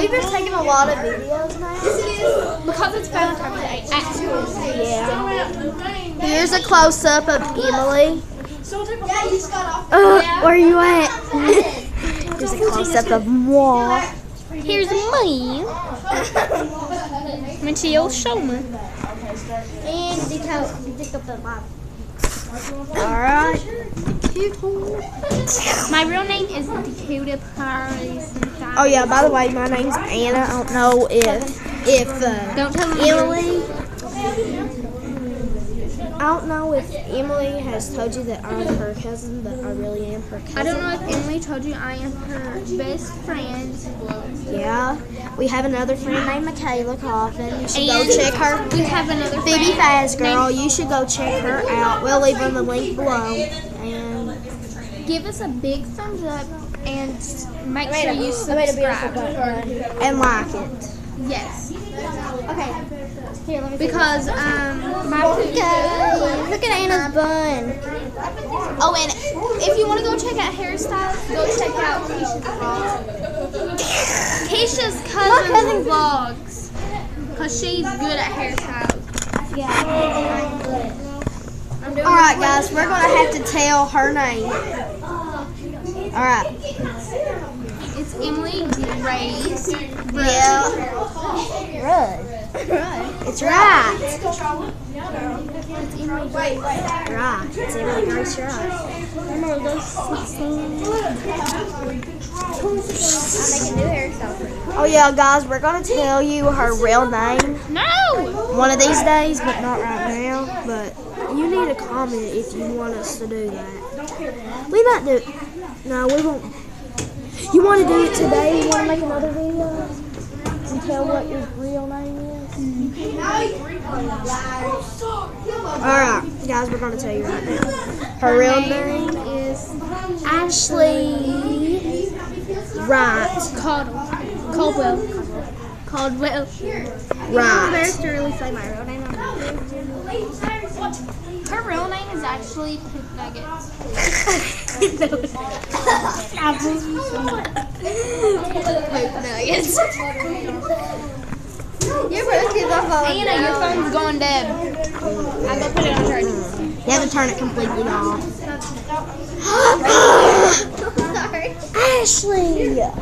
we've been taking a lot of videos now. Because it's Valentine's Day. Yeah. Here's a close up of Emily. Uh, where are you at? Here's a close up of moi. Here's me. Matilda Showman. And coat. The coat Alright. My real name is Dakota Paris. Oh yeah, by the way, my name's Anna. I don't know if if uh, Don't tell me Emily. I don't know if Emily has told you that I'm her cousin, but I really am her cousin. I don't know if Emily told you I am her best friend. Yeah, we have another friend named Michaela Coffin. You should go check her. We have another Phoebe friend. Faz Girl. You should go check her out. We'll leave on the link below. And Give us a big thumbs up and make sure you subscribe. and like it. Yes. Okay. Here, let me Because um my Guys, look at Anna's bun. Oh, and if you want to go check out hairstyles, go check out Keisha's vlog. Keisha's cousin cousin- vlogs. Because she's good at hairstyles. Yeah. All right, guys, we're gonna have to tell her name. All right. It's Emily Grace. Yeah. Right. It's right. Right. It's Emily Grace right. Oh yeah, guys, we're gonna tell you her real name No! one of these days, but not right now. But you need a comment if you want us to do that. We might do. No, we won't. You want to do it today? You want to make another video tell what your real name is? All right, guys, we're gonna tell you right now. Her real name is Ashley Wright. Caldwell. Caldwell. Caldwell. Right. Embarrassed to really say my real name. Her real name is actually Poop Nuggets. Poop Nuggets. Your birth is off Anna, your phone's going dead. I go put it on charge. You have to turn it completely off. Sorry. Ashley! That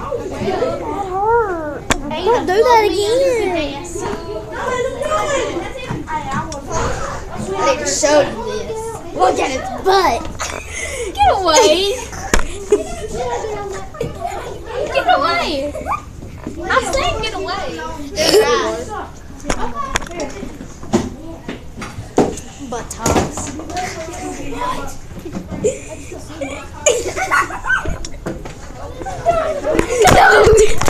hurt. Don't do that again. To you this. Look at its butt. Get away. Get away. I said get Buttocks.